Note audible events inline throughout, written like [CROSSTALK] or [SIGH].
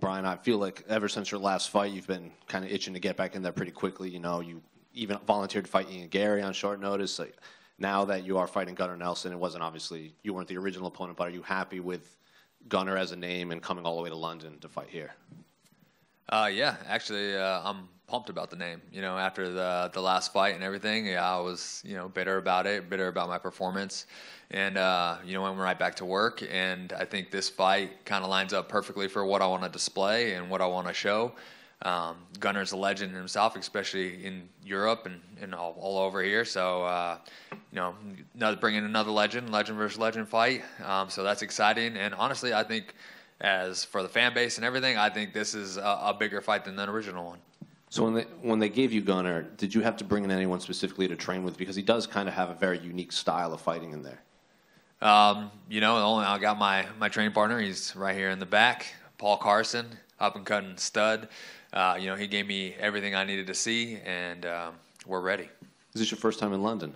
Bryan, I feel like ever since your last fight, you've been kind of itching to get back in there pretty quickly. You know, you even volunteered to fight Ian Garry on short notice. Like, now that you are fighting Gunnar Nelson, it wasn't obviously you weren't the original opponent, but are you happy with Gunnar as a name and coming all the way to London to fight here? Uh, yeah, actually, uh, I'm pumped about the name. You know, after the the last fight and everything, yeah, I was you know bitter about it, bitter about my performance, and uh, you know went right back to work. And I think this fight kind of lines up perfectly for what I want to display and what I want to show. Um, Gunnar's a legend himself, especially in Europe and, and all, all over here. So, uh, you know, another, bringing another legend, legend versus legend fight. Um, so that's exciting. And honestly, I think as for the fan base and everything, I think this is a, a bigger fight than the original one. So when they when they gave you Gunnar, did you have to bring in anyone specifically to train with? Because he does kind of have a very unique style of fighting in there. Um, you know, only I got my my training partner. He's right here in the back, Paul Carson, up and cutting stud. Uh, you know, he gave me everything I needed to see, and um, we're ready. Is this your first time in London?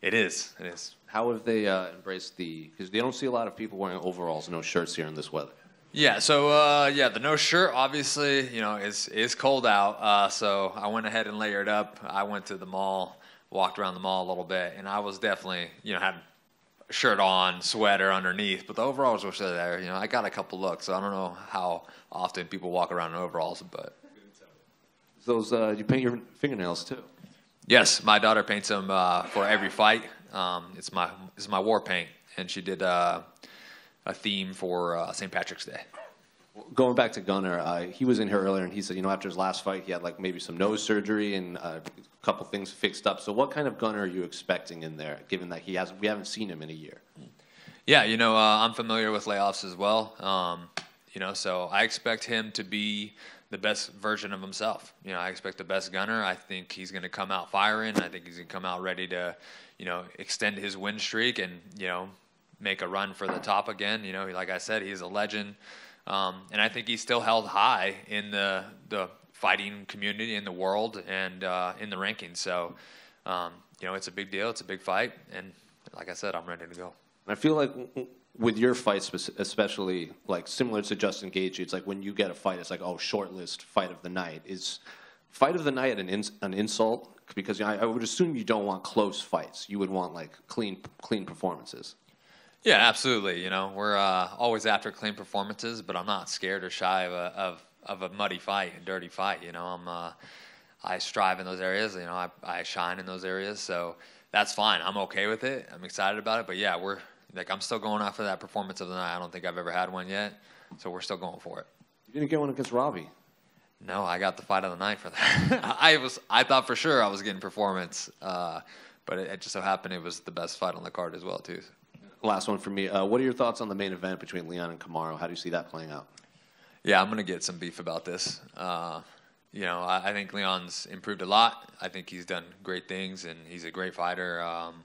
It is. It is. How have they uh, embraced the? Because they don't see a lot of people wearing overalls, no shirts here in this weather. Yeah, so uh, yeah, the no shirt obviously, you know, is is cold out. Uh, so I went ahead and layered up. I went to the mall, walked around the mall a little bit, and I was definitely, you know, had a shirt on, sweater underneath, but the overalls were still there. You know, I got a couple looks. So I don't know how often people walk around in overalls, but those uh, you paint your fingernails too. Yes, my daughter paints them uh, for every fight. Um, it's my it's my war paint, and she did uh, a theme for uh, St. Patrick's Day. Going back to Gunnar, uh, he was in here earlier, and he said, you know, after his last fight, he had like maybe some nose surgery and uh, a couple things fixed up. So, what kind of Gunnar are you expecting in there, given that he has we haven't seen him in a year? Yeah, you know, uh, I'm familiar with layoffs as well. Um, you know, so I expect him to be the best version of himself. You know, I expect the best Gunnar. I think he's going to come out firing. I think he's going to come out ready to, you know, extend his win streak and you know make a run for the top again. You know, like I said, he's a legend, um, and I think he's still held high in the the fighting community in the world and uh, in the rankings. So, um, you know, it's a big deal. It's a big fight, and like I said, I'm ready to go. I feel like with your fights, especially like similar to Justin Gaethje, it's like when you get a fight, it's like oh, shortlist fight of the night. Is fight of the night an, an insult? Because I, I would assume you don't want close fights. You would want like clean, clean performances. Yeah, absolutely. You know, we're uh, always after clean performances, but I'm not scared or shy of a of, of a muddy fight, a dirty fight. You know, I'm uh, I strive in those areas. You know, I I shine in those areas, so that's fine. I'm okay with it. I'm excited about it. But yeah, we're like I'm still going after that performance of the night. I don't think I've ever had one yet, so we're still going for it. You didn't get one against Robbie. No, I got the fight of the night for that. [LAUGHS] I was I thought for sure I was getting performance, uh, but it, it, just so happened it was the best fight on the card as well too. Last one for me. Uh, what are your thoughts on the main event between Leon and Kamaru? How do you see that playing out? Yeah, I'm going to get some beef about this. Uh, you know, I, I, think Leon's improved a lot. I think he's done great things, and he's a great fighter. Um,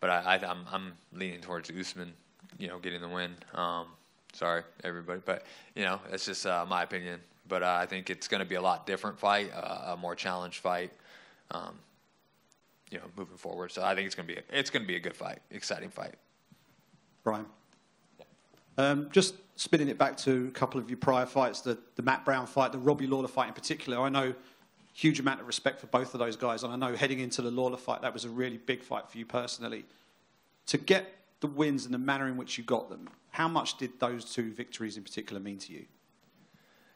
but I, am leaning towards Usman, you know, getting the win. Um, sorry, everybody, but you know, it's just uh, my opinion. But uh, I think it's going to be a lot different fight, uh, a more challenged fight. Um, you know, moving forward. So I think it's going to be a, it's going to be a good fight, exciting fight. Bryan. Um, just spinning it back to a couple of your prior fights, the, the Matt Brown fight, the Robbie Lawler fight in particular. I know huge amount of respect for both of those guys, and I know heading into the Lawler fight, that was a really big fight for you personally. To get the wins and the manner in which you got them, how much did those two victories in particular mean to you?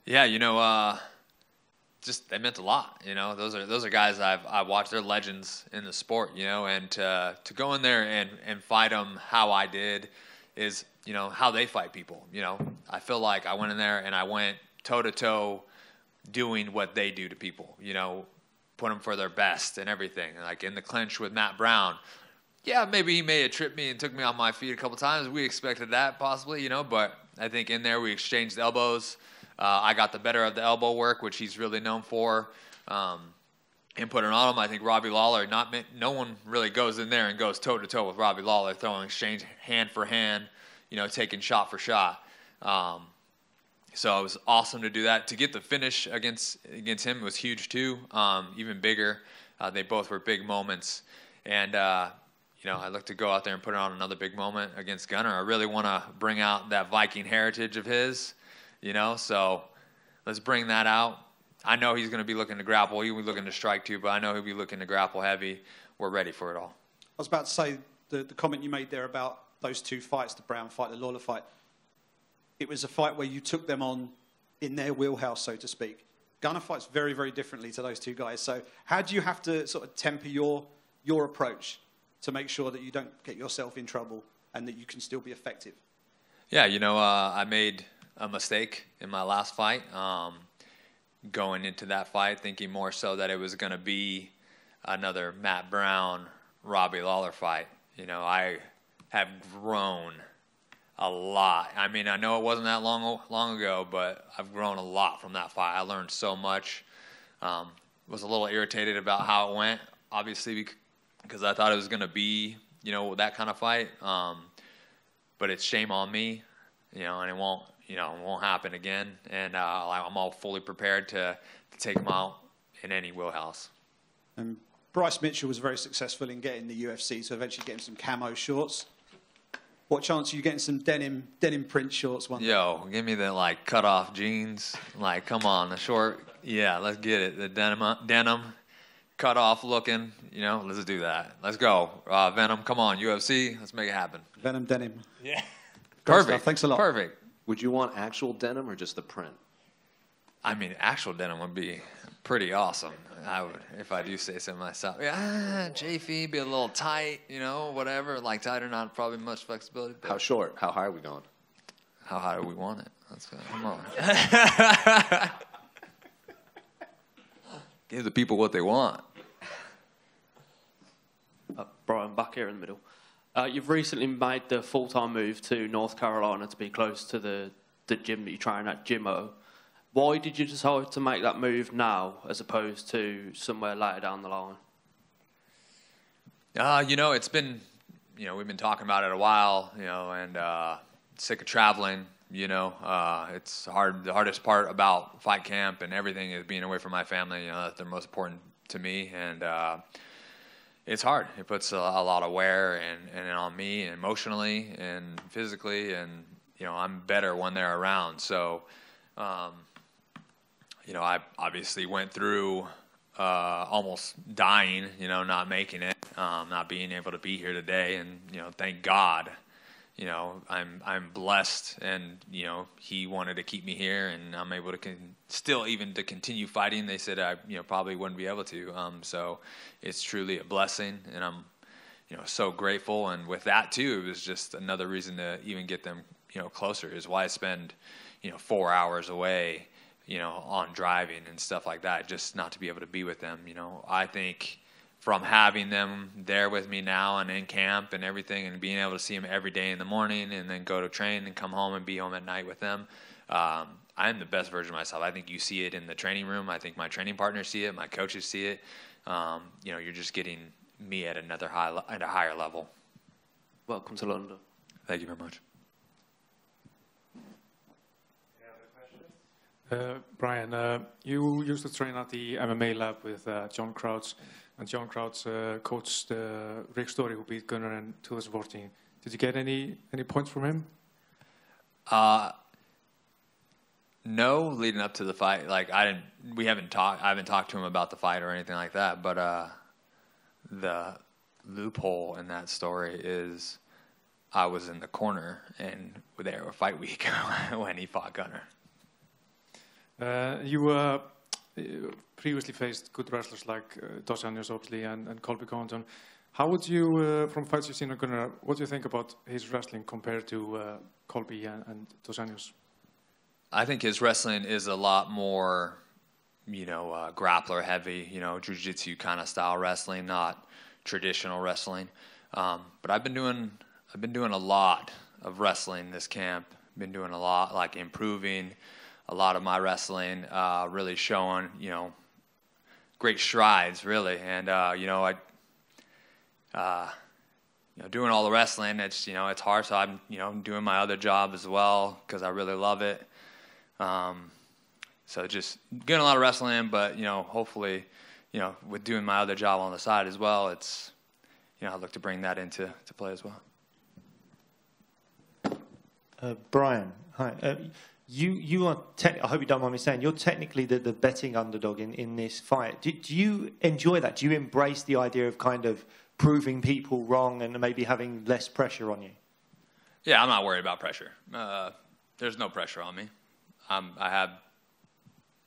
Yeah, you know, uh, just they meant a lot. You know, those are those are guys I've I watched. They're legends in the sport. You know, and to to go in there and and fight them how I did is you know how they fight people. You know, I feel like I went in there and I went toe to toe, doing what they do to people. You know, put them for their best and everything. Like in the clinch with Matt Brown. Yeah, maybe he may have tripped me and took me on my feet a couple times. We expected that possibly, you know, but I think in there we exchanged elbows. Uh, I got the better of the elbow work, which he's really known for. Um, and put it on him. I think Robbie Lawler, not no one really goes in there and goes toe to toe with Robbie Lawler, throwing exchange hand for hand, you know, taking shot for shot. Um, so it was awesome to do that. To get the finish against against him was huge too, um, even bigger. Uh, they both were big moments, and uh, you know I look to go out there and put on another big moment against Gunnar. I really want to bring out that Viking heritage of his you know. So let's bring that out. I know he's going to be looking to grapple. He'll be looking to strike too, but I know he'll be looking to grapple heavy. We're ready for it all. I was about to say the, the comment you made there about those two fights, the Brown fight, the Lawler fight. It was a fight where you took them on in their wheelhouse, so to speak. Gunnar fights very, very differently to those two guys. So how do you have to sort of temper your your approach to make sure that you don't get yourself in trouble and that you can still be effective? Yeah, you know, uh, I made a mistake in my last fight. Um, going into that fight, thinking more so that it was going to be another Matt Brown, Robbie Lawler fight. You know, I have grown a lot. I mean, I know it wasn't that long long ago, but I've grown a lot from that fight. I learned so much. Um, was a little irritated about how it went, obviously, because I thought it was going to be, you know, that kind of fight. Um, but it's shame on me, you know, and it won't, you know, it won't happen again. And uh, I'm all fully prepared to, to take them out in any wheelhouse. And Bryce Mitchell was very successful in getting the UFC to eventually get him some camo shorts. What chance are you getting some denim denim print shorts one Yo, give me the like cut off jeans. Like, come on, the short. Yeah, let's get it. The denim, denim, cut off looking. You know, let's do that. Let's go. Uh, Venom, come on, UFC. Let's make it happen. Venom denim. Yeah. Perfect. Thanks a lot. Perfect. Would you want actual denim or just the print? I mean, actual denim would be pretty awesome. I would, if I do say so myself. Yeah, JFE be a little tight, you know, whatever. Like tighter, not probably much flexibility. But How short? How high are we going? how high do we want it? Let's go. Come on. [LAUGHS] Give the people what they want. Uh, Brian Buck here in the middle. Uh, you've recently made the full-time move to North Carolina to be close to the, the gym that you train at, Jimmo. Why did you decide to make that move now as opposed to somewhere later down the line? Uh, you know, it's been, you know, we've been talking about it a while, you know, and uh, sick of traveling. You know, uh, it's hard. The hardest part about fight camp and everything is being away from my family. You know, that's the most important to me, and uh, it's hard. It puts a, a lot of wear and, and on me emotionally and physically, and you know, I'm better when they're around. So, um, you know, I obviously went through uh, almost dying, you know, not making it, um, not being able to be here today, and you know, thank God, you know, I'm I'm blessed, and you know, He wanted to keep me here, and I'm able to con- still even to continue fighting. They said I, you know, probably wouldn't be able to, um, so it's truly a blessing, and I'm, you know, so grateful. And with that too, it was just another reason to even get them, you know, closer. Is why I spend, you know, four hours away you know, on driving and stuff like that, just not to be able to be with them. You know, I think from having them there with me now and in camp and everything, and being able to see them every day in the morning and then go to train and come home and be home at night with them, um, I'm the best version of myself. I think you see it in the training room. I think my training partners see it. My coaches see it. Um, you know, you're just getting me at another high le- at a higher level. Welcome to London. Thank you very much. Uh, Bryan, uh, you used to train at the MMA lab with uh, John Crouch, and John Crouch uh, coached uh, Rick Story, who beat Gunnar in 2014. Did you get any any points from him? Uh, no, leading up to the fight, like I didn't. We haven't talked. I haven't talked to him about the fight or anything like that. But uh, the loophole in that story is, I was in the corner and there were fight week [LAUGHS] when he fought Gunnar. Uh, you uh, previously faced good wrestlers like uh, Dos Anjos, obviously, and, and Colby Covington. How would you, uh, from fights you've seen of Gunnar, what do you think about his wrestling compared to uh, Colby and, and Dos Anjos? I think his wrestling is a lot more, you know, uh, grappler heavy, you know, jujitsu kind of style wrestling, not traditional wrestling. Um, but I've been doing, I've been doing a lot of wrestling this camp. Been doing a lot, like improving a lot of my wrestling, uh, really showing, you know, great strides, really. And uh, you know, I, uh, you know, doing all the wrestling, it's you know, it's hard. So I'm, you know, doing my other job as well because I really love it. Um, so just getting a lot of wrestling, but you know, hopefully, you know, with doing my other job on the side as well, it's, you know, I look to bring that into to play as well. Uh, Bryan, hi. You you are. Te- I hope you don't mind me saying you're technically the, the betting underdog in, in this fight. Do, do you enjoy that? Do you embrace the idea of kind of proving people wrong and maybe having less pressure on you? Yeah, I'm not worried about pressure. Uh, there's no pressure on me. I'm, I have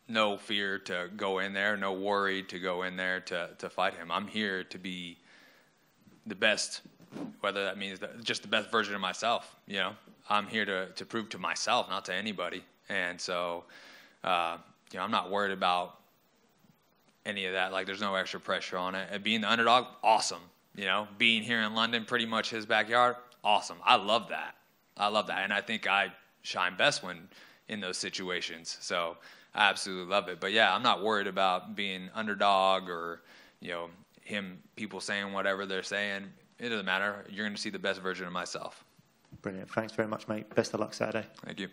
no fear to go in there, no worry to go in there to, to fight him. I'm here to be the best, whether that means that just the best version of myself. You know, I'm here to, to prove to myself, not to anybody. And so, uh, you know, I'm not worried about any of that. Like, there's no extra pressure on it. And being the underdog, awesome. You know, being here in London, pretty much his backyard, awesome. I love that. I love that. And I think I shine best when in those situations. So I absolutely love it. But yeah, I'm not worried about being underdog or, you know, him, people saying whatever they're saying. It doesn't matter. You're going to see the best version of myself. Brilliant. Thanks very much, mate. Best of luck Saturday. Thank you.